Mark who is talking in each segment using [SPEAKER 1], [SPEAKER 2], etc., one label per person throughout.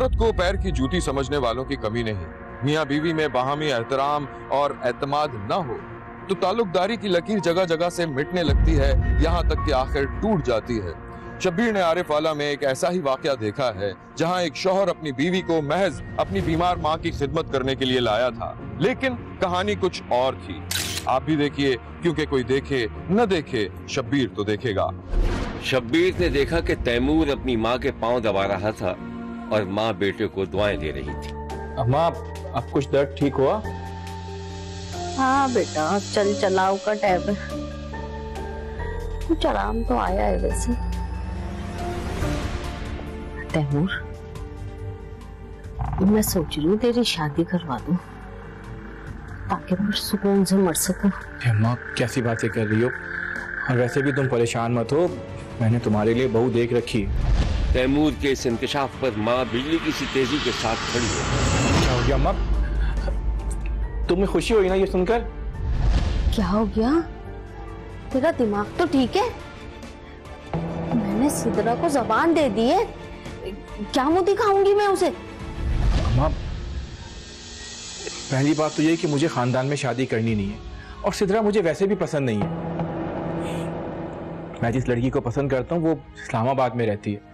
[SPEAKER 1] औरत को पैर की जूती समझने वालों की कमी नहीं। मियाँ बीवी में बाहमी एहतराम और एतमाद न हो तो ताल्लुकदारी की लकीर जगह जगह से मिटने लगती है, यहाँ तक कि आखिर टूट जाती है। शब्बीर ने आरिफ वाला में एक ऐसा ही वाकया देखा है, जहाँ एक शोहर अपनी बीवी को महज अपनी बीमार माँ की खिदमत करने के लिए लाया था। लेकिन कहानी कुछ और थी। आप भी देखिए, क्योंकि कोई देखे, न देखे, शब्बीर तो देखेगा।
[SPEAKER 2] शब्बीर ने देखा कि तैमूर अपनी माँ के पाँव दबा रहा था। और माँ बेटे को दुआएँ दे रही थी।
[SPEAKER 3] अम्मा अब कुछ दर्द ठीक हुआ?
[SPEAKER 4] हाँ बेटा चल चलाओ का टैब। कुछ आराम तो आया है वैसे। तैमूर मैं सोच रही हूँ तेरी शादी करवा दूँ ताकि मैं सुकून से मर सकूँ।
[SPEAKER 3] अम्मा कैसी बातें कर रही हो? और वैसे भी तुम परेशान मत हो मैंने तुम्हारे लिए बहू देख रखी है।
[SPEAKER 2] तैमूर के इस इंकशाफ पर माँ बिजली की सी तेज़ी के साथ खड़ी हो
[SPEAKER 3] क्या हो गया अम्मा तुम्हें खुशी हुई ना ये सुनकर?
[SPEAKER 4] क्या हो गया? तेरा दिमाग तो ठीक है? मैंने सिदरा को जबान दे दी है। क्या मुँह दिखाऊँगी मैं उसे?
[SPEAKER 3] अम्मा पहली बात तो ये कि मुझे खानदान में शादी करनी नहीं है और सिदरा मुझे वैसे भी पसंद नहीं है। मैं जिस लड़की को पसंद करता हूँ वो इस्लामाबाद में रहती है।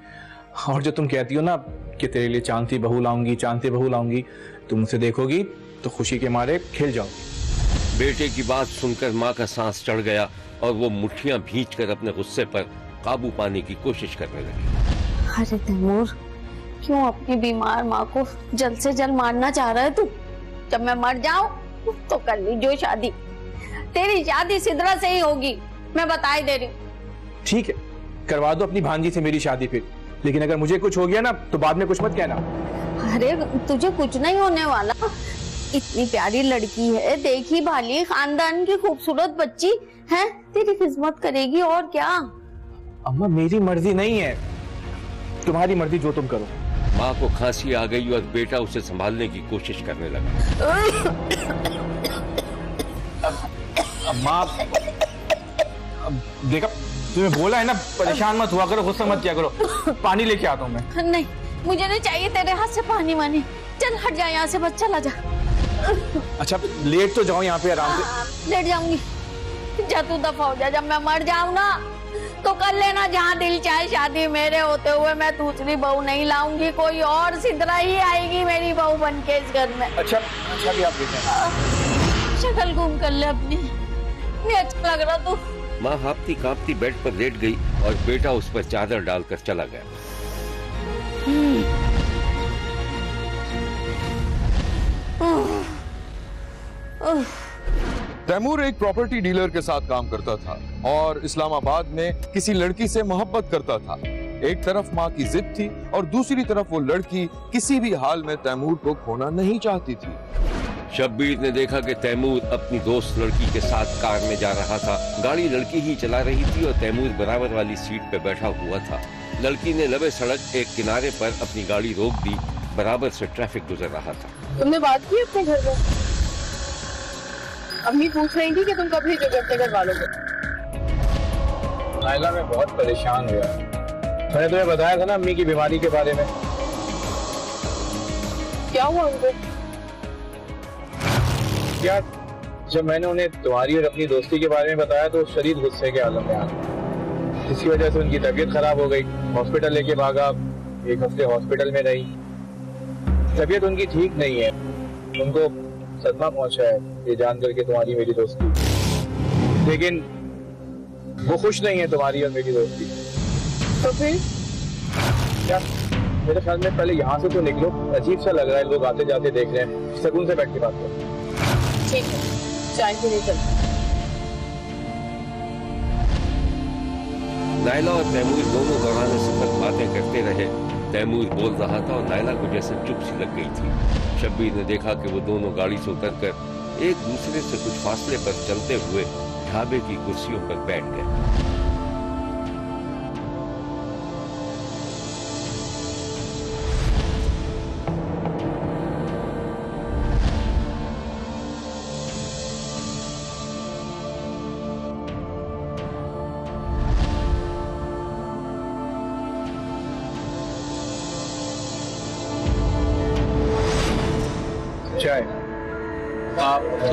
[SPEAKER 3] और जो तुम कहती हो ना कि तेरे लिए चाँद सी बहू लाऊँगी चाँद सी बहू लाऊँगी तुम उसे देखोगी तो खुशी के मारे खिल जाओगी
[SPEAKER 2] बेटे की बात सुनकर माँ का सांस चढ़ गया और वो मुट्ठियाँ भींच कर अपने गुस्से पर काबू पाने की कोशिश करने लगी।
[SPEAKER 4] अरे तैमूर क्यों अपनी बीमार माँ को जल्द से जल्द मारना चाह रहा है तू? जब मैं मर जाऊँ तो कर ली जो शादी। तेरी शादी सिदरा से ही होगी मैं बता ही दे रही हूँ।
[SPEAKER 3] ठीक है करवा दो अपनी भांजी से मेरी शादी फिर। लेकिन अगर मुझे कुछ हो गया ना तो बाद में कुछ मत कहना।
[SPEAKER 4] अरे तुझे कुछ नहीं होने वाला। इतनी प्यारी लड़की है। देखी भाली खानदान की खूबसूरत बच्ची। है? तेरी खिदमत करेगी और क्या?
[SPEAKER 3] अम्मा मेरी मर्ज़ी नहीं है। तुम्हारी मर्ज़ी जो तुम करो।
[SPEAKER 2] माँ को खांसी आ गई और बेटा उसे संभालने की कोशिश करने लगा।
[SPEAKER 3] अम्मा देखा तुम्हें बोला है ना परेशान मत हुआ करो गुस्सा मत किया करो। पानी लेके आता हूँ मैं।
[SPEAKER 4] नहीं मुझे नहीं चाहिए तेरे हाथ से पानी वानी। चल हट जा यहाँ से बस चला जा।
[SPEAKER 3] अच्छा लेट तो जाओ यहाँ पे आराम से।
[SPEAKER 4] लेट जाऊँगी। जा तू दफ़ा हो जा जब मैं मर जाऊँ ना तो कर लेना जहाँ दिल चाहे शादी मेरे होते हुए मैं दूसरी बहू नहीं लाऊँगी कोई और सिद्धरा ही आएगी मेरी बहू बन के इस घर में।
[SPEAKER 3] अच्छा अच्छा भी आप
[SPEAKER 4] शक्ल घूम कर ले अपनी। नहीं अच्छा लग रहा तू।
[SPEAKER 2] माँ हाँपती कांपती बेड पर लेट गई और बेटा उस पर चादर डालकर चला गया।
[SPEAKER 1] तैमूर एक प्रॉपर्टी डीलर के साथ काम करता था और इस्लामाबाद में किसी लड़की से मोहब्बत करता था। एक तरफ़ माँ की जिद थी और दूसरी तरफ़ वो लड़की किसी भी हाल में तैमूर को खोना नहीं चाहती थी।
[SPEAKER 2] शब्बीर ने देखा कि तैमूर अपनी दोस्त लड़की के साथ कार में जा रहा था। गाड़ी लड़की ही चला रही थी और तैमूर बराबर वाली सीट पर बैठा हुआ था। लड़की ने लबे सड़क एक किनारे पर अपनी गाड़ी रोक दी बराबर से ट्रैफ़िक गुजर रहा था।
[SPEAKER 5] तुमने बात की अपने घर में? अम्मी पूछ रही थी कि तुम कब भेजोगे अपने घर वालों को?
[SPEAKER 3] नायला मैं बहुत परेशान हुआ। मैंने तुम्हें बताया था ना अम्मी की बीमारी के बारे में।
[SPEAKER 5] क्या हुआ उनको?
[SPEAKER 3] क्या। जब मैंने उन्हें तुम्हारी और अपनी दोस्ती के बारे में बताया तो शरीर गुस्से के आलम में आ गए। वजह से उनकी तबीयत खराब हो गई। हॉस्पिटल लेके भागा। एक हफ़्ते हॉस्पिटल में रही। तबीयत उनकी ठीक नहीं है। उनको सदमा पहुँचा है। ये जानकर के तुम्हारी मेरी दोस्ती। लेकिन वो खुश नहीं है तुम्हारी और मेरी दोस्ती।
[SPEAKER 5] तो फिर?
[SPEAKER 3] क्या? मेरे ख्याल में पहले यहाँ से तो निकलो। अजीब सा लग रहा है लोग आते जाते देख रहे हैं। सुकून से बैठ के बात करो।
[SPEAKER 5] ठीक है। चाय के लिए चलते
[SPEAKER 2] नायला और तैमूर दोनों दौरान सफ़र बातें करते रहे। तैमूर बोल रहा था और नायला को जैसे चुप सी लग गई थी। शब्बीर ने देखा कि वो दोनों गाड़ी से उतरकर एक दूसरे से कुछ फासले पर चलते हुए ढाबे की कुर्सियों पर बैठ गए।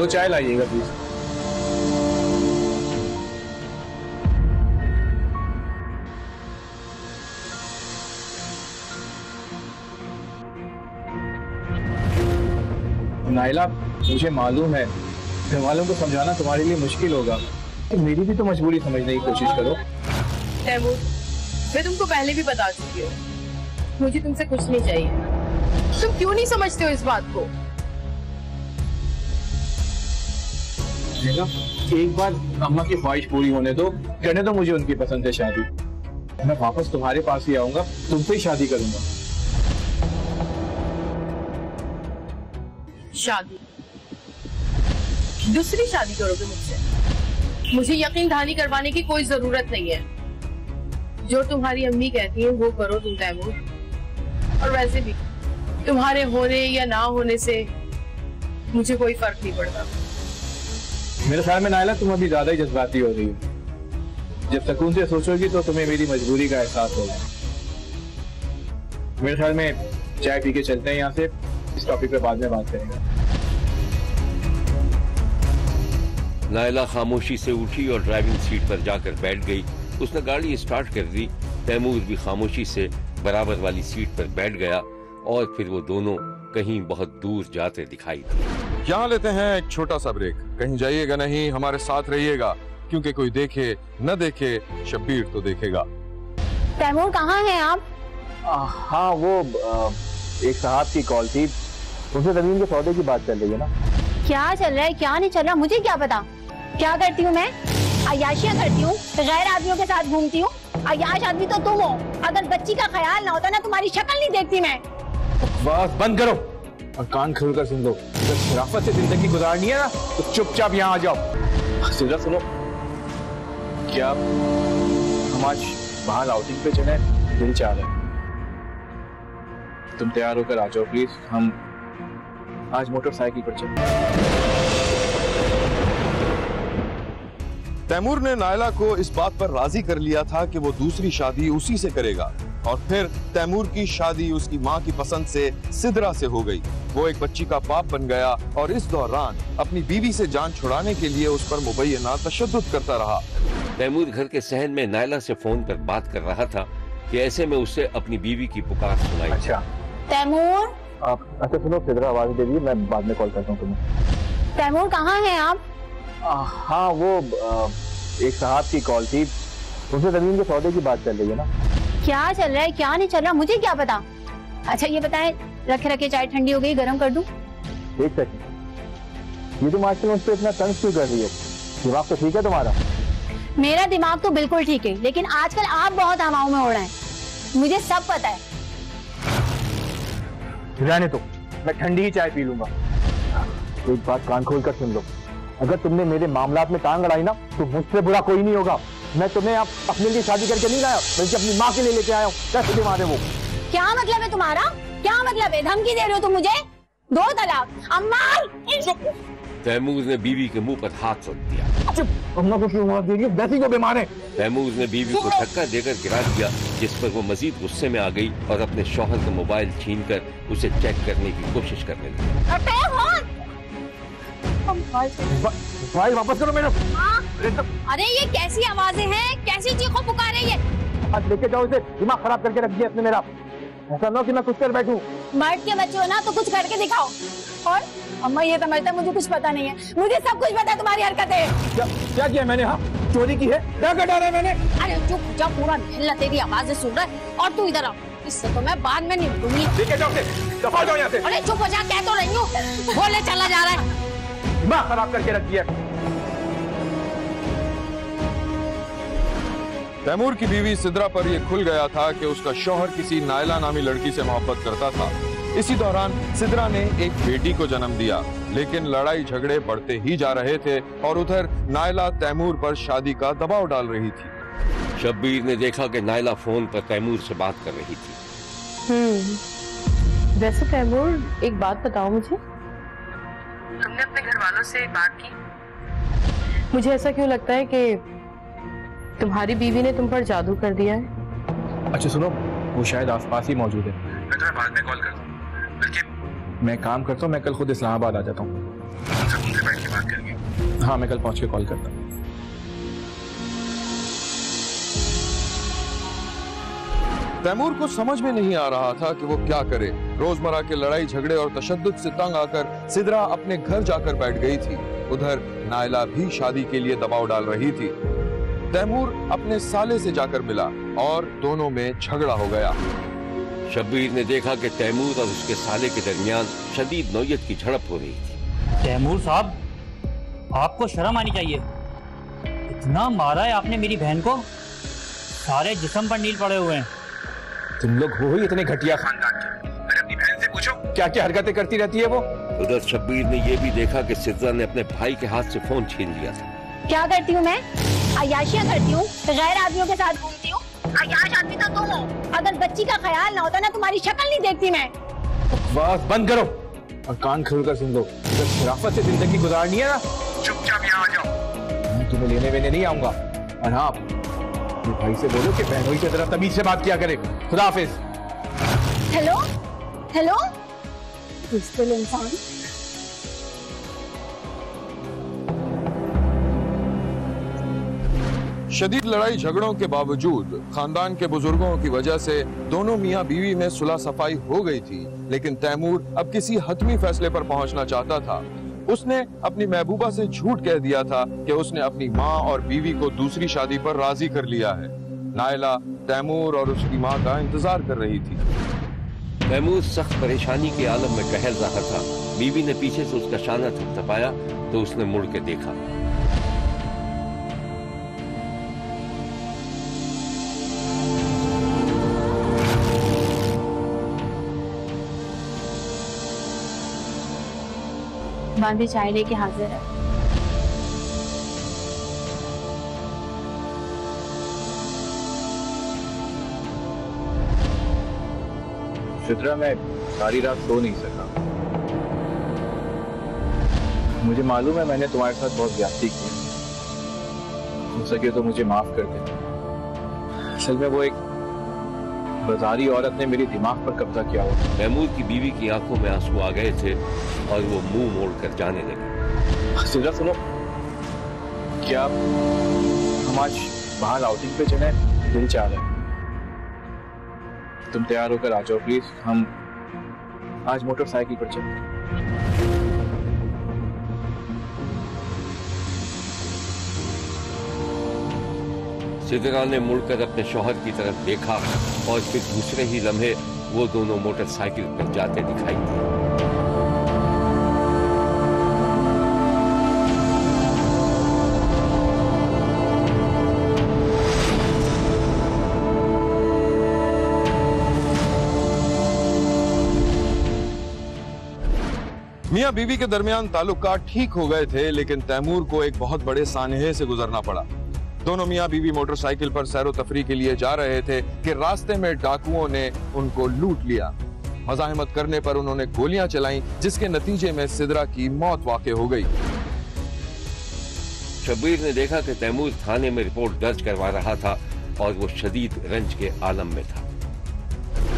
[SPEAKER 3] दो चाय लाइएगा प्लीज़ नाइला मुझे मालूम है। घर वालों को समझाना तुम्हारे लिए मुश्किल होगा। तो मेरी भी तो मजबूरी समझने की कोशिश करो।
[SPEAKER 5] तैमूर मैं तुमको पहले भी बता चुकी हूँ। मुझे तुमसे कुछ नहीं चाहिए। तुम क्यों नहीं समझते हो इस बात को?
[SPEAKER 3] देखा एक बार अम्मा की ख्वाहिश पूरी होने दो। करने दो मुझे उनकी पसंद है शादी। मैं वापस तुम्हारे पास ही आऊँगा तुमसे ही शादी करूँगा।
[SPEAKER 5] शादी। दूसरी शादी करोगे मुझसे। मुझे यकीन दहानी करवाने की कोई ज़रूरत नहीं है। जो तुम्हारी अम्मी कहती है, वो करो, तुम तैमूर और वैसे भी, तुम्हारे होने या ना होने से मुझे कोई फ़र्क नहीं पड़ता।
[SPEAKER 3] मेरे ख्याल में नायला, तुम अभी ज़्यादा ही जज्बाती हो रही हो। जब सुकून से सोचोगी तो तुम्हें मेरी मजबूरी का एहसास होगा। मेरे ख्याल में चाय पी के चलते हैं यहाँ से। इस टॉपिक पे बाद में बात करेंगे।
[SPEAKER 2] नायला खामोशी से उठी और ड्राइविंग सीट पर जाकर बैठ गई। उसने गाड़ी स्टार्ट कर दी। तैमूर भी खामोशी से बराबर वाली सीट पर बैठ गया और फिर वो दोनों कहीं बहुत दूर जाते दिखाई दिए।
[SPEAKER 1] यहाँ लेते हैं एक छोटा सा ब्रेक कहीं जाइएगा नहीं हमारे साथ रहिएगा क्योंकि कोई देखे न देखे शब्बीर तो देखेगा।
[SPEAKER 4] तैमूर कहाँ हैं आप?
[SPEAKER 3] हाँ वो आ, एक साहब की कॉल थी। उनसे ज़मीन के सौदे की बात चल रही है ना?
[SPEAKER 4] क्या चल रहा है? क्या नहीं चल रहा? मुझे क्या पता? क्या करती हूँ मैं? अयाशियाँ करती हूँ गैर आदमियों के साथ घूमती हूँ। अयाश आदमी तो तुम हो। अगर बच्ची का ख्याल ना होता ना तुम्हारी शक्ल नहीं देखती मैं।
[SPEAKER 3] बस बंद करो। और कान खोल कर सुन लो। अगर शराफत से ज़िंदगी गुजारनी है ना तो चुपचाप यहाँ आ जाओ। सिद्रा सुनो। क्या हम आज बाहर आउटिंग पे चले? दिल चाह रहे तुम तैयार होकर आ जाओ प्लीज़ हम आज मोटरसाइकिल पर चले।
[SPEAKER 1] तैमूर ने नायला को इस बात पर राज़ी कर लिया था कि वो दूसरी शादी उसी से करेगा। और फिर तैमूर की शादी उसकी माँ की पसंद से सिदरा से हो गई। वो एक बच्ची का बाप बन गया और इस दौरान अपनी बीवी से जान छुड़ाने के लिए उस पर मुबैना तशद करता रहा।
[SPEAKER 2] तैमूर घर के सहन में नायला से फ़ोन पर बात कर रहा था कि ऐसे में उसे अपनी बीवी की पुकार सुनाई।
[SPEAKER 3] अच्छा।
[SPEAKER 4] तैमूर?
[SPEAKER 3] आप अच्छा सुनो सिद्रा आवाज़ दे दीजिए मैं बाद में कॉल करता हूँ तुम्हें।
[SPEAKER 4] तैमूर कहाँ हैं आप?
[SPEAKER 3] आ, हाँ वो आ, एक साहब की कॉल थी। उनसे ज़मीन के सौदे की बात चल रही है ना।
[SPEAKER 4] क्या चल रहा है? क्या नहीं चल रहा? मुझे क्या पता? अच्छा ये बताएँ रखे रखे चाय ठंडी हो गई गर्म कर दूँ?
[SPEAKER 3] एक सेकंड ये तुम आजकल मुझ पर इतना तंग क्यों कर रही हो? दिमाग तो ठीक है तुम्हारा?
[SPEAKER 4] मेरा दिमाग तो बिल्कुल ठीक है लेकिन आजकल आप बहुत हवाओं में उड़ रहे हैं। मुझे सब पता है।
[SPEAKER 3] रहने तो मैं ठंडी ही चाय पी लूँगा। एक बात कान खोल कर सुन लो। अगर तुमने मेरे मामला में टांग अड़ाई ना तो मुझसे बुरा कोई नहीं होगा। मैं तुम्हें आप अपने लिए शादी करके नहीं लाया बल्कि अपनी माँ के लिए लेके आया हूँ। कैसे दिमाग है वो?
[SPEAKER 4] क्या मतलब है तुम्हारा? क्या मतलब है? धमकी दे रहे हो तुम मुझे? दो तलाक अम्मा
[SPEAKER 2] तैमूर ने बीवी के मुँह पर हाथ रख दिया।
[SPEAKER 3] अम्मा को क्यों मार देगी वैसी को बीमार है।
[SPEAKER 2] तैमूर ने बीवी को धक्का देकर गिरा दिया जिस पर वो मजीद गुस्से में आ गई और अपने शोहर का मोबाइल छीन कर उसे चेक करने की कोशिश करने लगी।
[SPEAKER 3] भाई वापस करो मेरा अरे तो
[SPEAKER 4] ये कैसी आवाज़ें हैं? कैसी चीखों पुकारे ये?
[SPEAKER 3] आज लेके जाओ इसे। दिमाग खराब करके रख दिया इसने मेरा। ऐसा ना कि मैं कुछ कर बैठूं।
[SPEAKER 4] मर्द के बच्चे हो ना तो कुछ करके दिखाओ। और? अम्मा ये समझता है मुझे कुछ पता नहीं है। मुझे सब कुछ पता है तुम्हारी हरकतें।
[SPEAKER 3] क्या क्या किया मैंने? हाँ चोरी की है। क्या कटा रहा है मैंने?
[SPEAKER 4] अरे चुप जब पूरा मोहल्ला तेरी आवाज़ें सुन रहा है। और तू इधर आ। इससे तो मैं बाद में निपटूँगी।
[SPEAKER 3] लेके जाओ दफ़ा जाओ यहाँ से।
[SPEAKER 4] अरे चुप हो जा कह तो रही हूँ। बोले चला जा रहा है।
[SPEAKER 3] दिमाग खराब करके रख दिया।
[SPEAKER 1] तैमूर की बीवी सिद्रा पर यह खुल गया था कि उसका शौहर किसी नायला नामी लड़की से मोहब्बत करता था। इसी दौरान सिद्रा ने एक बेटी को जन्म दिया लेकिन लड़ाई झगड़े बढ़ते ही जा रहे थे और उधर नायला तैमूर पर शादी का दबाव डाल रही थी।
[SPEAKER 2] शब्बीर ने देखा कि नायला फ़ोन पर तैमूर से बात कर रही थी।
[SPEAKER 5] हम्म वैसे तैमूर एक बात बताओ मुझे। तुमने अपने घर वालों से बात की। मुझे ऐसा क्यों लगता है कि तुम्हारी बीवी ने तुम पर जादू कर दिया है?
[SPEAKER 3] अच्छा सुनो। वो शायद आसपास ही मौजूद है। मैं तुम्हें बाद में कॉल करता हूँ। बल्कि मैं काम करता हूँ मैं कल खुद इस्लामाबाद आ जाता हूँ। उनसे बैठ के बात करेंगे हाँ मैं कल पहुँच के कॉल करता हूँ।
[SPEAKER 1] तैमूर को समझ में नहीं आ रहा था कि वो क्या करे। रोज़मर्रा के लड़ाई झगड़े और तशद्दुद से तंग आकर सिदरा अपने घर जाकर बैठ गई थी। उधर नायला भी शादी के लिए दबाव डाल रही थी। तैमूर अपने साले से जाकर मिला और दोनों में झगड़ा हो गया।
[SPEAKER 2] शब्बीर ने देखा कि तैमूर और उसके साले के दरमियान शदीद नोयत की झड़प हो रही थी।
[SPEAKER 6] तैमूर साहब आपको शर्म आनी चाहिए। इतना मारा है आपने मेरी बहन को। सारे जिस्म पर नील पड़े हुए हैं।
[SPEAKER 3] तुम लोग हो ही इतने घटिया खानदान के। अरे अपनी बहन से पूछो क्या क्या हरकतें करती रहती है वो?
[SPEAKER 2] उधर शब्बीर ने यह भी देखा कि सिद्रा ने अपने भाई के हाथ से फ़ोन छीन लिया था।
[SPEAKER 4] क्या करती हूँ मैं? अयाशियाँ करती हूँ गैर आदमियों के साथ घूमती हूँ अयाश आदमी तो तुम हो। अगर बच्ची का ख्याल ना होता ना तुम्हारी शक्ल नहीं देखती मैं।
[SPEAKER 3] बस बंद करो। और कान खोल कर सुन लो। अगर शराफत से ज़िंदगी गुजारनी है ना। चुपचाप यहाँ आ जाओ। मैं तुम्हें लेने वेने नहीं आऊँगा। और हाँ अपने भाई से बोलो कि बहनोई से जरा तमीज से बात किया करे। खुदा हाफिज।
[SPEAKER 4] हेलो? हेलो? मुश्किल इंसान
[SPEAKER 1] शदीद लड़ाई झगड़ों के बावजूद, खानदान के बुज़ुर्गों की वजह से दोनों मियाँ बीवी में सुलह सफ़ाई हो गई थी, लेकिन तैमूर अब किसी हतमी फैसले पर पहुँचना चाहता था। उसने अपनी महबूबा से झूठ कह दिया था कि उसने अपनी माँ और बीवी को दूसरी शादी पर राज़ी कर लिया है। नायला, तैमूर और उसकी माँ का इंतज़ार कर रही थी।
[SPEAKER 2] तैमूर सख्त परेशानी के आलम में कहल रहा था। बीवी ने पीछे से उसका शाना थपथपाया तो उसने मुड़ के देखा।
[SPEAKER 5] बांधे चाय लेके हाजिर है।
[SPEAKER 3] शुद्रा मैं सारी रात सो नहीं सका। मुझे मालूम है मैंने तुम्हारे साथ बहुत ज्यादती की। हो सके तो मुझे माफ़ कर दे। असल में वो एक बाजारी औरत ने मेरी दिमाग पर कब्जा किया हुआ।
[SPEAKER 2] तैमूर की बीवी की आँखों में आँसू आ गए थे और वो मुँह मोड़ कर जाने लगी।
[SPEAKER 3] सुनो। क्या हम आज बाहर आउटिंग पे चले दिल चाह रहे तुम तैयार होकर आ जाओ प्लीज़। हम आज मोटरसाइकिल पर चलते
[SPEAKER 2] सिदरा ने मुड़कर अपने शोहर की तरफ़ देखा और फिर दूसरे ही लम्हे वो दोनों मोटरसाइकिल पर जाते दिखाई दिए।
[SPEAKER 1] मियाँ बीवी के दरमियान ताल्लुकात ठीक हो गए थे, लेकिन तैमूर को एक बहुत बड़े सानहे से गुजरना पड़ा। दोनों मियाँ बीवी मोटरसाइकिल पर सैरो तफरी के लिए जा रहे थे कि रास्ते में डाकुओं ने उनको लूट लिया। मजाहमत करने पर उन्होंने गोलियाँ चलाई जिसके नतीजे में सिदरा की मौत वाक़ हो गई।
[SPEAKER 2] शब्बीर ने देखा कि तैमूर थाने में रिपोर्ट दर्ज करवा रहा था और वो शदीद रंज के आलम में था।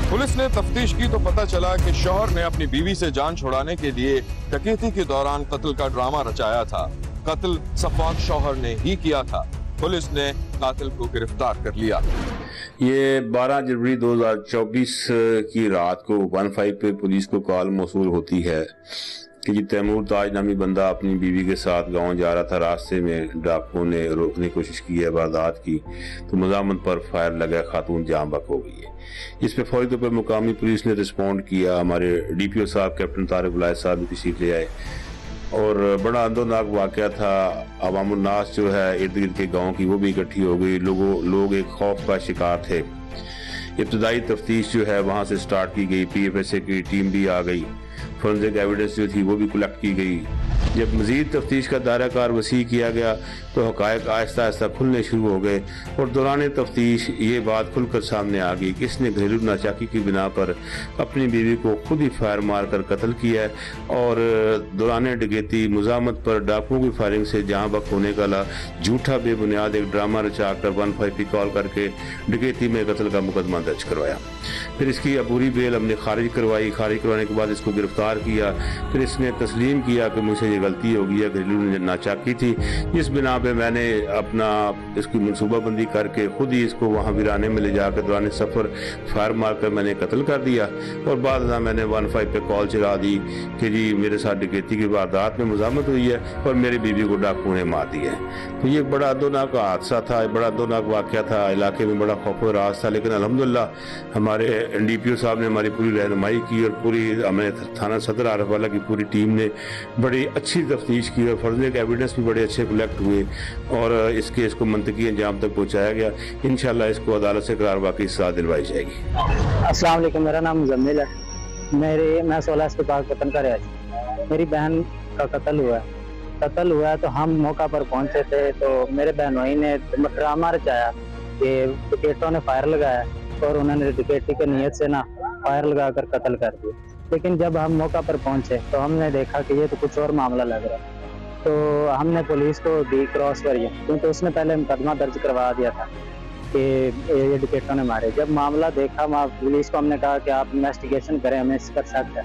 [SPEAKER 1] पुलिस ने तफ्तीश की तो पता चला कि शोहर ने अपनी बीवी से जान छुड़ाने के लिए डकैती के दौरान कत्ल का ड्रामा रचाया था। कत्ल सफाक शोहर ने ही किया था। पुलिस ने कातिल को गिरफ़्तार कर लिया।
[SPEAKER 7] ये 12 जनवरी 2024 की रात को वन फाइव पे पुलिस को कॉल मौसू होती है कि जी तैमूर ताज नामी बंदा अपनी बीवी के साथ गाँव जा रहा था, रास्ते में डाकुओं ने रोकने की कोशिश की है वारदात की तो मजामत पर फायर लगा, खातून जाम बक हो गई है। इस पे फौरी तौर पर मुकामी पुलिस ने रिस्पॉन्ड किया, हमारे डीपीओ साहब, कैप्टन तारिक बुलाए साहब भी तशीफ ले आए। और बड़ा आंदोलनाक वाक़ था। अवामनास जो है, इर्द गिर्द के गाँव की, वो भी इकट्ठी हो गई। लोगों, लोग एक खौफ का शिकार थे। इब्तदाई तफ्तीश जो है, वहाँ से स्टार्ट की गई। पी एफ़ एस ए की टीम भी आ गई। फोरेंसिक एविडेंस जो थी वो भी कलेक्ट की गई। जब मजीद तफ्तीश का दायरा कार वसी किया गया तो हकायक आहिस्ता आहिस्ता खुलने शुरू हो गए और दौरान तफ्तीश ये बात खुलकर सामने आ गई कि इसने घरेलू नाचाकी की बिना पर अपनी बीवी को खुद ही फायर मार कर कत्ल किया है और दौरान डकैती, मुजामत पर डाकुओं की फायरिंग से जहाँ बक होने का ला, झूठा बेबुनियाद एक ड्रामा रचा कर वन फाइव कॉल करके डकैती में कत्ल का मुकदमा दर्ज करवाया। फिर इसकी अबूरी बेल हमने खारिज करवाई। खारिज करवाने के बाद इसको गिरफ़्तार किया। फिर इसने तस्लीम किया कि मुझसे ये गलती हो गई है घरेलू नाचाकी थी। इस बिना पे मैंने अपना इसकी मनसूबाबंदी करके खुद ही इसको वहाँ वीराने में ले जाकर दौरान सफ़र फायर मार कर मैंने कत्ल कर दिया और बाद मैंने वन फाइव पर कॉल चला दी कि जी, मेरे साथ डकैती की वारदात में मुजामत हुई है और मेरी बीवी को डाकू ने मार दिया है। तो ये बड़ा दोनाक हादसा था बड़ा दोनाक वाक़ था। इलाके में बड़ा खौफ राज था, लेकिन अलहमदिल्ला हमारे डी पी ओ साहब ने हमारी पूरी रहनमाई की और पूरी हमें थाना सदर आरफ वाला की पूरी टीम ने बड़ी अच्छी तफ्तीश की और फर्जन एविडेंस भी बड़े अच्छे कलेक्ट हुए और इस केस को मनतकी अंजाम तक पहुँचाया गया। इन इसको अदालत से करार वाकई सजा दिलवाई जाएगी।
[SPEAKER 8] असलम मेरा नाम मुजम्मिल है। मेरे, मैं सोलह के पास वतन का रहा मेरी बहन का कत्ल हुआ है। कत्ल हुआ तो हम मौका पर पहुँचे थे तो मेरे बहन भाई ने ड्रामा रचाया कि टिकेटों ने फायर लगाया और उन्होंने टिकेटी की नीयत से ना फायर लगाकर कत्ल कर दिया। लेकिन जब हम मौका पर पहुँचे तो हमने देखा कि ये तो कुछ और मामला लग रहा है। तो हमने पुलिस को दी क्रॉस करिए क्योंकि उसने पहले मुकदमा दर्ज करवा दिया था कि ये डिकेटरों ने मारे। जब मामला देखा पुलिस को हमने कहा कि आप इन्वेस्टिगेशन करें, हमें इस पर शक है।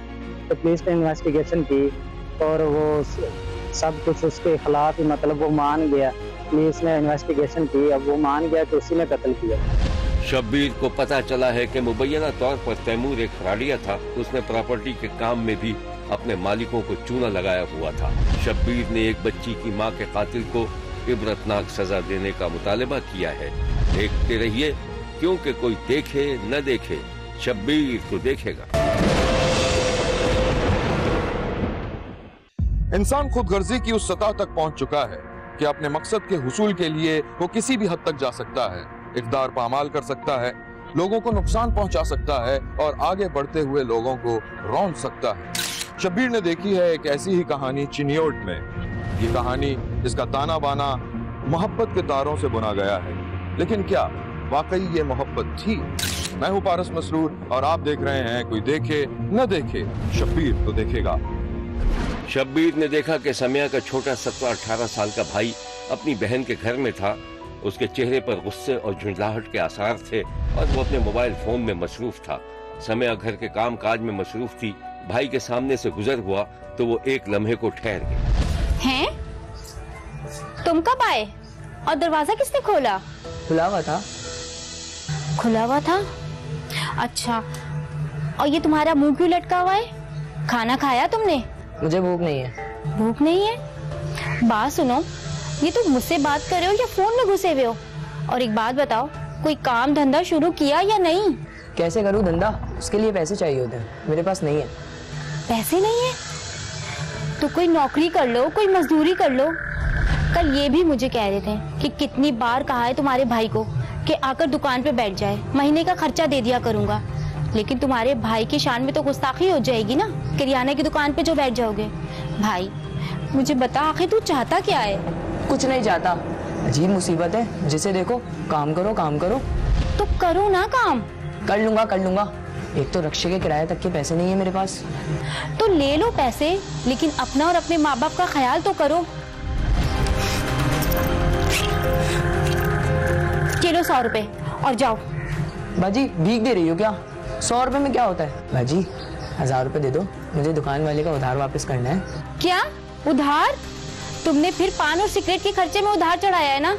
[SPEAKER 8] तो पुलिस ने इन्वेस्टिगेशन की और वो सब कुछ उसके खिलाफ ही मतलब वो मान गया। पुलिस ने इन्वेस्टिगेशन की, अब वो मान गया कि उसी ने कत्ल किया।
[SPEAKER 2] शब्बीर को पता चला है कि मुबैना तौर पर तैमूर एक खराड़िया था। उसने प्रॉपर्टी के काम में भी अपने मालिकों को चूना लगाया हुआ था। शब्बीर ने एक बच्ची की माँ के कातिल को इबरतनाक सजा देने का मुतालबा किया है। देखते रहिए, क्योंकि कोई देखे न देखे, शब्बीर तो देखेगा।
[SPEAKER 1] इंसान खुद गर्जी की उस सतह तक पहुँच चुका है कि अपने मकसद के हसूल के लिए वो किसी भी हद तक जा सकता है। इकदार पामाल कर सकता है, लोगों को नुकसान पहुँचा सकता है और आगे बढ़ते हुए लोगों को रौन सकता है। शब्बीर ने देखी है एक ऐसी ही कहानी चिनियोट में। ये कहानी जिसका ताना बाना मोहब्बत के तारों से बुना गया है। लेकिन क्या वाकई ये मोहब्बत थी? मैं हूँ पारस मसरूर और आप देख रहे हैं कोई देखे, न देखे, शब्बीर तो देखेगा।
[SPEAKER 2] शब्बीर ने देखा कि समिया का छोटा सत्रह अठारह साल का भाई अपनी बहन के घर में था। उसके चेहरे पर गुस्से और झुंझलाहट के आसार थे और वो अपने मोबाइल फ़ोन में मसरूफ था। समय घर के काम काज में मसरूफ थी। भाई के सामने से गुजर हुआ तो वो एक लम्हे को ठहर गए
[SPEAKER 9] हैं? तुम कब आए? और दरवाज़ा किसने खोला?
[SPEAKER 8] खुला हुआ था।
[SPEAKER 9] खुला हुआ था? अच्छा और ये तुम्हारा मुँह क्यों लटका हुआ है? खाना खाया तुमने?
[SPEAKER 8] मुझे भूख नहीं है।
[SPEAKER 9] भूख नहीं है? बात सुनो ये तुम मुझसे बात कर रहे हो या फ़ोन में घुसे हुए हो? और एक बात बताओ कोई काम धंधा शुरू किया या नहीं?
[SPEAKER 8] कैसे करूँ धंधा? उसके लिए पैसे चाहिए होते हैं। मेरे पास नहीं है।
[SPEAKER 9] पैसे नहीं है? तो कोई नौकरी कर लो कोई मजदूरी कर लो। कल ये भी मुझे कह रहे थे कि कितनी बार कहा है तुम्हारे भाई को कि आकर दुकान पे बैठ जाए। महीने का खर्चा दे दिया करूँगा। लेकिन तुम्हारे भाई की शान में तो गुस्ताखी हो जाएगी ना किरियाने की दुकान पे जो बैठ जाओगे। भाई मुझे बता आखिर तू चाहता क्या है?
[SPEAKER 8] कुछ नहीं जाता। अजीब मुसीबत है जिसे देखो काम करो काम करो।
[SPEAKER 9] तो करो ना काम।
[SPEAKER 8] कर लूँगा कर लूँगा। एक तो रक्षे के किराए तक के पैसे नहीं है मेरे पास।
[SPEAKER 9] तो ले लो पैसे लेकिन अपना और अपने माँ बाप का ख्याल तो करो। चलो सौ रुपए और जाओ।
[SPEAKER 8] बाजी भीख दे रही हो क्या? सौ रुपए में क्या होता है? बाजी हज़ार रुपए दे दो। मुझे दुकान वाले का उधार वापस करना है।
[SPEAKER 9] क्या? उधार? तुमने फिर पान और सिगरेट के खर्चे में उधार चढ़ाया है ना?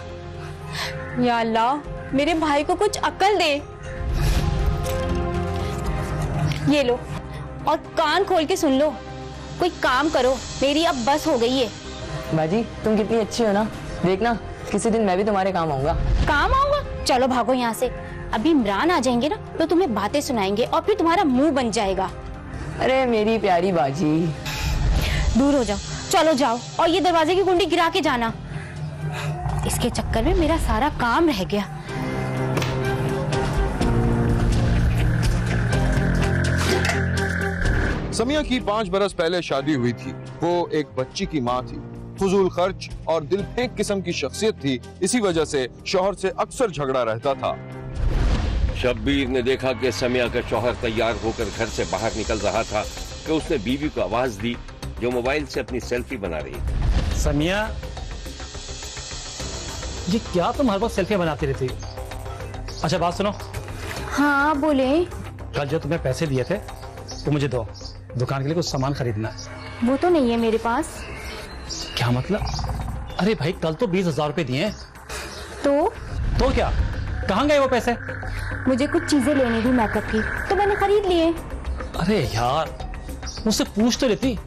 [SPEAKER 9] या अल्लाह मेरे भाई को कुछ अकल दे। ये लो और कान खोल के सुन लो। कोई काम करो मेरी अब बस हो गई है।
[SPEAKER 8] बाजी तुम कितनी अच्छी हो ना? देखना किसी दिन मैं भी तुम्हारे काम आऊँगा।
[SPEAKER 9] काम आऊँगा? चलो भागो यहाँ से। अभी इमरान आ जाएँगे ना तो तुम्हें बातें सुनाएँगे और फिर तुम्हारा मुँह बन जाएगा।
[SPEAKER 8] अरे मेरी प्यारी बाजी।
[SPEAKER 9] दूर हो जाओ। चलो जाओ और ये दरवाजे की कुंडी गिरा के जाना। इसके चक्कर में मेरा सारा काम रह गया।
[SPEAKER 1] समिया की पाँच बरस पहले शादी हुई थी। वो एक बच्ची की माँ थी। फजूल खर्च और दिल फेंक किस्म की शख्सियत थी। इसी वजह से शोहर से अक्सर झगड़ा रहता था।
[SPEAKER 2] शब्बीर ने देखा कि समिया का शोहर तैयार होकर घर से बाहर निकल रहा था कि उसने बीवी को आवाज़ दी जो मोबाइल से अपनी सेल्फी बना रही थी
[SPEAKER 6] समिया ये क्या तुम हर वक्त सेल्फी बनाती रहती अच्छा बात सुनो।
[SPEAKER 9] हाँ बोले।
[SPEAKER 6] कल जो तुम्हें पैसे दिए थे वो मुझे दो।
[SPEAKER 10] दुकान के लिए कुछ सामान खरीदना है।
[SPEAKER 9] वो तो नहीं है मेरे पास।
[SPEAKER 10] क्या मतलब? अरे भाई कल तो बीस हज़ार रूपए दिए
[SPEAKER 9] तो?
[SPEAKER 10] तो क्या? कहाँ गए वो पैसे?
[SPEAKER 9] मुझे कुछ चीज़ें लेनी थी मेकअप की तो मैंने खरीद लिए।
[SPEAKER 10] अरे यार मुझसे पूछ तो लेती।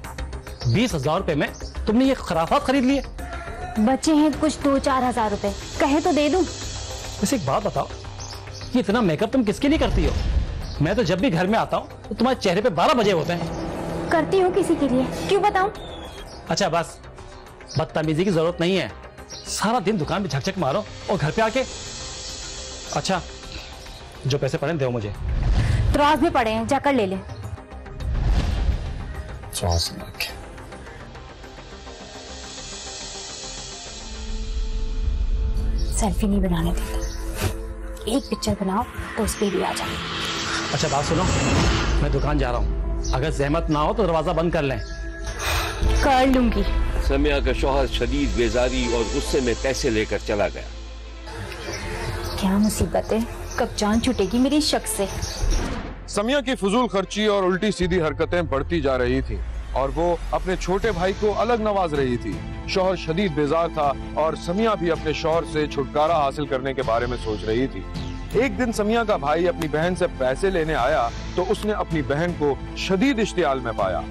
[SPEAKER 10] बीस हज़ार रूपए में तुमने ये खराफात खरीद लिए।
[SPEAKER 9] बचे हैं कुछ दो चार हज़ार रूपए। कहे तो दे दूँ।
[SPEAKER 10] वैसे एक बात बताओ ये इतना मेकअप तुम किसके लिए करती हो? मैं तो जब भी घर में आता हूँ तो तुम्हारे चेहरे पे बारह बजे होते हैं।
[SPEAKER 9] करती हूँ किसी के लिए। क्यों बताऊँ?
[SPEAKER 10] अच्छा बस। बदतमीजी की ज़रूरत नहीं है। सारा दिन दुकान पे झकझक मारो और घर पे आके। अच्छा जो पैसे पड़े दो मुझे।
[SPEAKER 9] त्रास में पड़े हैं जाकर ले ले। सेल्फी नहीं बनाने देता। एक पिक्चर बनाओ तो उस पर भी आ जाए
[SPEAKER 10] अच्छा बात सुनो। मैं दुकान जा रहा हूँ। अगर जहमत ना हो तो दरवाज़ा बंद कर लें।
[SPEAKER 9] कर लूँगी।
[SPEAKER 2] समिया का शौहर शदीद बेजारी और गुस्से में पैसे लेकर चला गया।
[SPEAKER 9] क्या मुसीबत है? कब जान छूटेगी मेरी शक से?
[SPEAKER 1] समिया की फजूल खर्ची और उल्टी सीधी हरकतें बढ़ती जा रही थी और वो अपने छोटे भाई को अलग नवाज़ रही थी। शौहर शदीद बेजार था और समिया भी अपने शोहर से छुटकारा हासिल करने के बारे में सोच रही थी। एक दिन समिया का भाई अपनी बहन से पैसे लेने आया तो उसने अपनी बहन को शदीद इश्तियाल में पाया।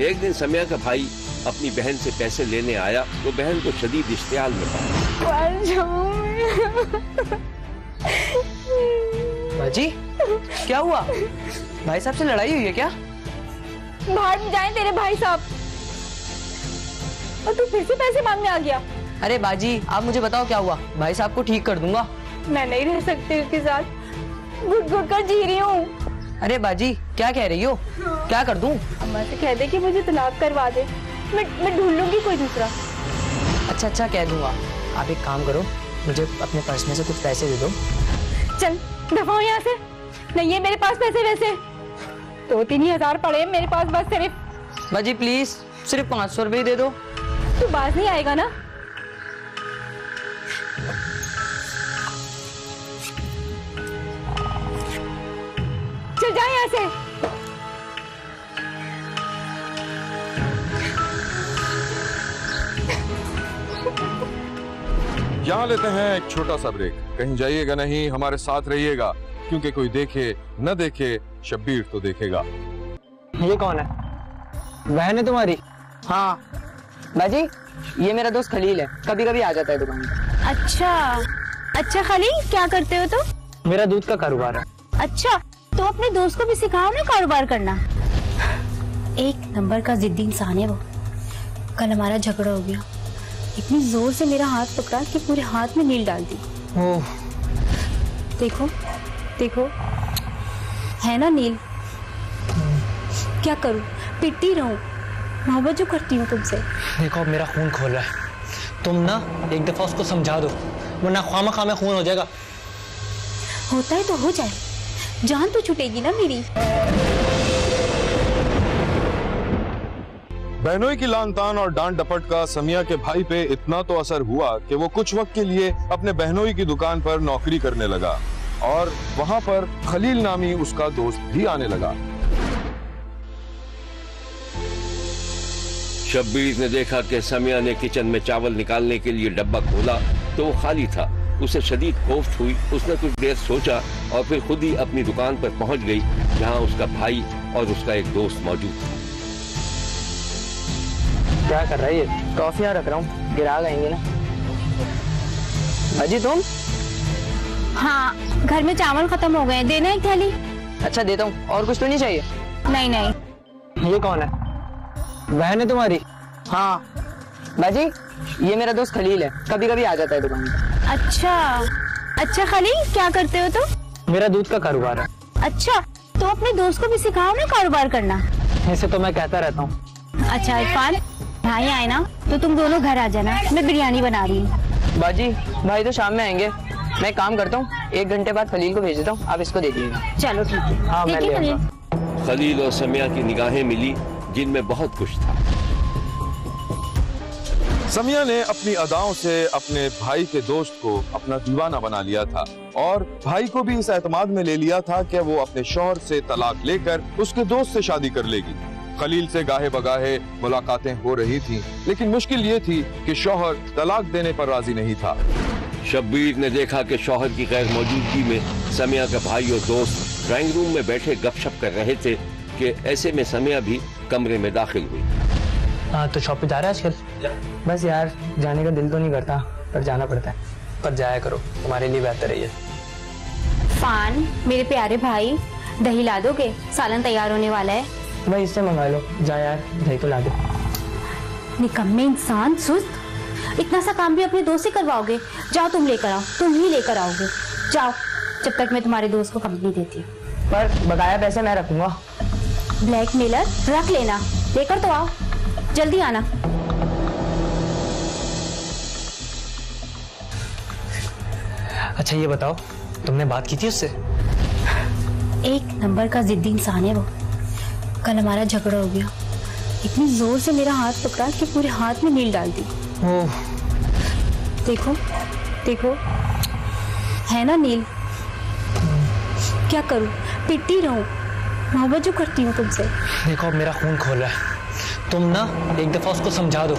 [SPEAKER 2] एक दिन समिया का भाई अपनी बहन से पैसे लेने आया तो बहन को शदीद इश्तियाल में पाया।
[SPEAKER 11] बाजी क्या हुआ? भाई साहब से लड़ाई हुई है क्या?
[SPEAKER 9] भाग जाए तेरे भाई साहब। और तू फिर से पैसे मांगने आ गया।
[SPEAKER 11] अरे बाजी आप मुझे बताओ क्या हुआ? भाई साहब को ठीक कर दूँगा।
[SPEAKER 9] मैं नहीं रह सकती उसके साथ। घुट घुट कर जी रही हूँ।
[SPEAKER 11] अरे बाजी क्या कह रही हो? क्या कर दूँ?
[SPEAKER 9] अम्मा से कह दे कि मुझे तलाक करवा दे। मैं मैं ढूंढ लूँगी कोई दूसरा।
[SPEAKER 11] अच्छा अच्छा कह दूँगा। आप एक काम करो मुझे अपने पर्स में से कुछ पैसे दे दो।
[SPEAKER 9] चल दफ़ा यहाँ से। नहीं है मेरे पास पैसे वैसे। दो तो तीन ही हज़ार पड़े मेरे पास बस सिर्फ़।
[SPEAKER 11] बाजी प्लीज़ सिर्फ़ पाँच सौ रुपये दे दो।
[SPEAKER 9] तू बाज नहीं आएगा ना? चल जा यहाँ से।
[SPEAKER 1] यहाँ लेते हैं एक छोटा सा ब्रेक कहीं जाइएगा नहीं हमारे साथ रहिएगा क्योंकि कोई देखे न देखे शब्बीर तो देखेगा।
[SPEAKER 11] ये कौन है? बहन है तुम्हारी? हाँ। बाजी ये मेरा दोस्त खलील है। कभी कभी आ जाता है दुकान पे।
[SPEAKER 9] अच्छा। अच्छा खलील क्या करते हो तुम?
[SPEAKER 11] मेरा दूध का कारोबार है।
[SPEAKER 9] अच्छा तो अपने दोस्त को भी सिखाओ ना कारोबार करना। एक नंबर का जिद्दी इंसान है वो। कल हमारा झगड़ा हो गया। इतनी ज़ोर से मेरा हाथ पकड़ा कि पूरे हाथ में नील डाल दी।
[SPEAKER 11] ओह।
[SPEAKER 9] देखो देखो। है ना नील? क्या करूँ? पिटती रहूँ। मोहब्बत जो करती हूँ तुमसे।
[SPEAKER 11] देखो अब मेरा खून खोल रहा है। तुम ना एक दफ़ा उसको समझा दो वरना खामा खामे खून हो जाएगा।
[SPEAKER 9] होता है तो हो जाए। जान तो छुटेगी ना मेरी।
[SPEAKER 1] बहनोई की लान तान और डांट डपट का समिया के भाई पे इतना तो असर हुआ कि वो कुछ वक्त के लिए अपने बहनोई की दुकान पर नौकरी करने लगा। और वहाँ पर खलील नामी उसका दोस्त भी आने लगा।
[SPEAKER 2] शब्बीर ने देखा कि समिया ने किचन में चावल निकालने के लिए डब्बा खोला तो वो खाली था। उसे शदीद कोफ्त हुई। उसने कुछ देर सोचा और फिर खुद ही अपनी दुकान पर पहुँच गई जहाँ उसका भाई और उसका एक दोस्त मौजूद था।
[SPEAKER 11] क्या कर रहा है? टॉफियाँ रख रहा हूँ। गिरा गएँगे ना? अजी तुम?
[SPEAKER 9] हाँ घर में चावल खत्म हो गए देना एक थैली।
[SPEAKER 11] अच्छा देता हूँ। और कुछ तो नहीं चाहिए?
[SPEAKER 9] नहीं नहीं।
[SPEAKER 11] ये कौन है? बहन है तुम्हारी? हाँ। बाजी ये मेरा दोस्त खलील है। कभी कभी आ जाता है दुकान पे।
[SPEAKER 9] अच्छा। अच्छा खलील क्या करते हो तुम?
[SPEAKER 11] मेरा दूध का कारोबार है।
[SPEAKER 9] अच्छा तो अपने दोस्त को भी सिखाओ ना कारोबार करना।
[SPEAKER 11] ऐसे तो मैं कहता रहता हूँ।
[SPEAKER 9] अच्छा इरफान भाई आए ना तो तुम दोनों घर आ जाना। मैं बिरयानी बना रही हूँ।
[SPEAKER 11] बाजी भाई तो शाम में आएँगे। मैं काम करता हूँ एक घंटे बाद खलील को भेज देता हूँ। आप इसको दे दीजिएगा।
[SPEAKER 9] चलो ठीक है।
[SPEAKER 11] हाँ,
[SPEAKER 2] खलील और समिया की निगाहें मिली। जिनमें बहुत कुछ था।
[SPEAKER 1] समिया ने अपनी अदाओं से अपने भाई के दोस्त को अपना दीवाना बना लिया था और भाई को भी इस एतमाद में ले लिया था कि वो अपने शौहर से तलाक लेकर उसके दोस्त से शादी कर लेगी। खलील से गाहे बगाहे मुलाकातें हो रही थीं, लेकिन मुश्किल ये थी कि शोहर तलाक देने पर राज़ी नहीं था।
[SPEAKER 2] शब्बीर ने देखा कि शोहर की गैर मौजूदगी में समिया का भाई और दोस्त ड्राइंग रूम में बैठे गपशप कर रहे थे कि ऐसे में समिया भी कमरे में दाखिल हुई।
[SPEAKER 11] हाँ तो शॉप पे जा रहा है आजकल? बस यार जाने का दिल तो नहीं करता पर जाना पड़ता है। पर जाया करो तुम्हारे लिए बेहतर है ये।
[SPEAKER 9] फान मेरे प्यारे भाई दही ला दोगे? सालन तैयार होने वाला है।
[SPEAKER 11] भाई इससे मंगा लो। जा यार दही तो ला दो।
[SPEAKER 9] निकम्मे इंसान सुस्त। इतना सा काम भी अपने दोस्त से करवाओगे? जाओ तुम लेकर आओ तुम ही लेकर आओगे। जाओ जब तक मैं तुम्हारे दोस्त को कंपनी देती हूँ।
[SPEAKER 11] पर बकाया पैसे मैं रखूँगा।
[SPEAKER 9] ब्लैक मेलर रख लेना। लेकर तो आओ। जल्दी आना।
[SPEAKER 11] अच्छा ये बताओ तुमने बात की थी उससे?
[SPEAKER 9] एक नंबर का जिद्दी इंसान है वो। कल हमारा झगड़ा हो गया। इतनी ज़ोर से मेरा हाथ पकड़ा कि पूरे हाथ में नील डाल दी।
[SPEAKER 11] ओह।
[SPEAKER 9] देखो देखो। है ना नील? क्या करूँ? पिटती रहूँ। मोहब्बत जो करती हूँ तुमसे।
[SPEAKER 11] देखो अब मेरा खून खोल रहा है। तुम ना एक दफ़ा उसको समझा दो।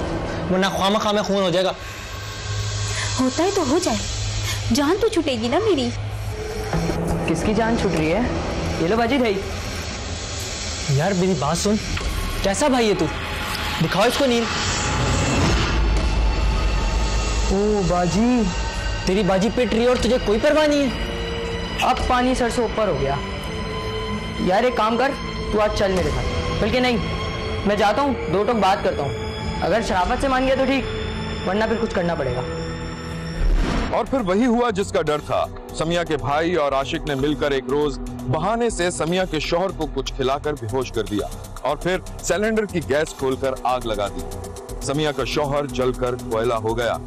[SPEAKER 11] वरना खामा खामा खून हो जाएगा।
[SPEAKER 9] होता है तो हो जाए। जान तो छुटेगी ना मेरी।
[SPEAKER 11] किसकी जान छूट रही है? ये लो बाजी भाई। यार मेरी बात सुन। कैसा भाई है तू? दिखाओ इसको नील। ओ बाजी। तेरी बाजी पिट रही है और तुझे कोई परवाह नहीं है। अब पानी सर से ऊपर हो गया। यार एक काम कर, तू आज चल मेरे साथ बल्कि नहीं? मैं जाता हूँ, दो टोक बात करता हूँ। अगर शराफत से मान गया तो ठीक, वरना फिर कुछ करना पड़ेगा।
[SPEAKER 1] और फिर वही हुआ जिसका डर था। समिया के भाई और आशिक ने मिलकर एक रोज बहाने से समिया के शोहर को कुछ खिलाकर बेहोश कर दिया और फिर सिलेंडर की गैस खोलकर आग लगा दी। समिया का शौहर जलकर कोयला हो गया।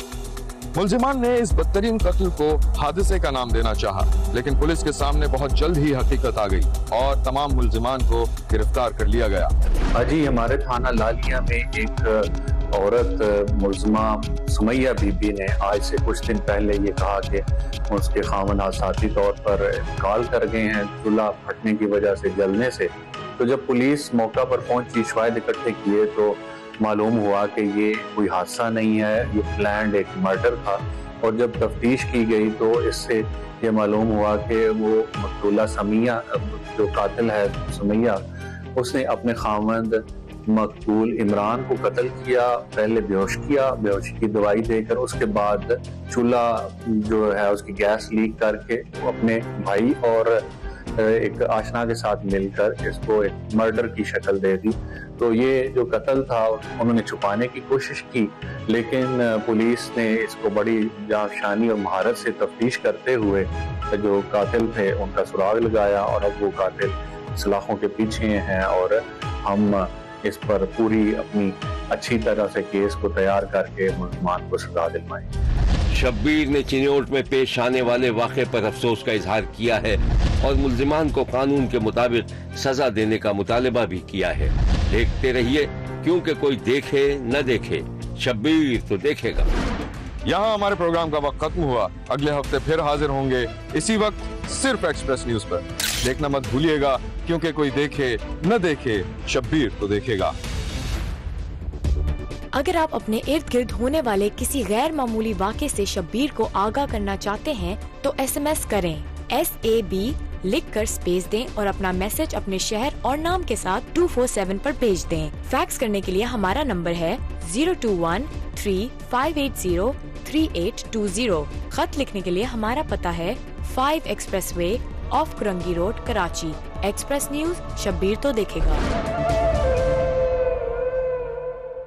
[SPEAKER 1] मुलजिमान ने इस बदतरीन कत्ल को हादसे का नाम देना चाहा, लेकिन पुलिस के सामने बहुत जल्द ही हकीकत आ गई और तमाम मुलजिमान को गिरफ़्तार कर लिया गया।
[SPEAKER 12] अजी हमारे थाना लालिया में एक औरत मुलजमा सुमैया बीबी ने आज से कुछ दिन पहले ये कहा कि उसके खामन आसाती तौर पर कॉल कर गए हैं चूल्हा फटने की वजह से जलने से। तो जब पुलिस मौका पर पहुँची शवायद इकट्ठे किए तो मालूम हुआ कि ये कोई हादसा नहीं है, ये प्लान एक मर्डर था और जब तफ्तीश की गई तो इससे ये मालूम हुआ कि वो मकतूला समिया, जो कातिल है सुमैया, उसने अपने खामंद मकबूल इमरान को कत्ल किया, पहले बेहोश किया, बेहोशी की दवाई देकर उसके बाद चूल्हा जो है उसकी गैस लीक करके अपने भाई और एक आशना के साथ मिलकर इसको एक मर्डर की शक्ल दे दी। तो ये जो कत्ल था, उन्होंने छुपाने की कोशिश की, लेकिन पुलिस ने इसको बड़ी जाशानी और महारत से तफ्तीश करते हुए, जो कातिल थे, उनका सुराग लगाया और अब वो कातिल सलाखों के पीछे हैं और हम इस पर पूरी अपनी अच्छी तरह से केस को तैयार करके मुलजमान को सजा दिलवाएँगे।
[SPEAKER 2] शब्बीर ने चिन्योट में पेश आने वाले वाक़े पर अफसोस का इजहार किया है और मुलजिमान को कानून के मुताबिक सजा देने का मुतालबा भी किया है। देखते रहिए, क्योंकि कोई देखे, न देखे, शब्बीर तो देखेगा।
[SPEAKER 1] यहाँ हमारे प्रोग्राम का वक्त खत्म हुआ। अगले हफ़्ते फिर हाजिर होंगे। इसी वक्त सिर्फ़ एक्सप्रेस न्यूज़ पर। देखना मत भूलिएगा, क्योंकि कोई देखे, न देखे, शब्बीर तो देखेगा।
[SPEAKER 13] अगर आप अपने इर्द गिर्द होने वाले किसी गैर मामूली वाक़े से शब्बीर को आगाह करना चाहते हैं तो एसएमएस करें। एस ए बी लिख कर स्पेस दें और अपना मैसेज अपने शहर और नाम के साथ 247 पर भेज दें। फैक्स करने के लिए हमारा नंबर है zero two one three five eight zero three eight two zero खत लिखने के लिए हमारा पता है five expressway of Korangi road Karachi Express News Shabbir तो देखेगा।